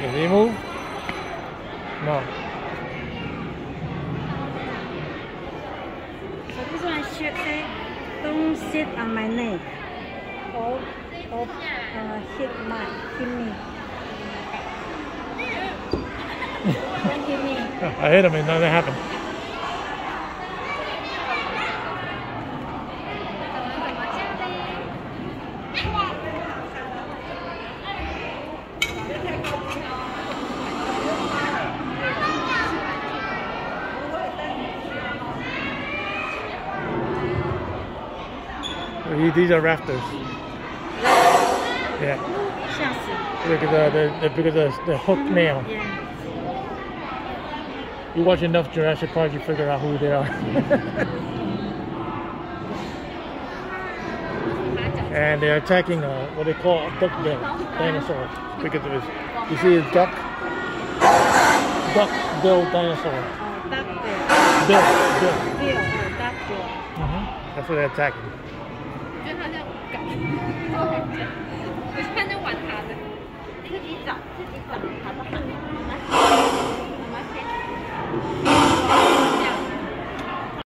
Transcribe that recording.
Does he move? No. So this one should say, don't sit on my neck. Or, or uh, hit my, hit me. I hit him and nothing happened. These are raptors. Yeah. Look at the, the, the because of the hook nail. Yeah. You watch enough Jurassic Park, you figure out who they are. and they're attacking uh, what they call a duck-bill dinosaur because of his. You see his duck? Dinosaur. Duck bill. Bill, bill. Bill, oh, duck bill. hmm That's what they're attacking. 觉得他这样感觉，我感觉，我现在在玩他的，你自己找，自己找，好不好？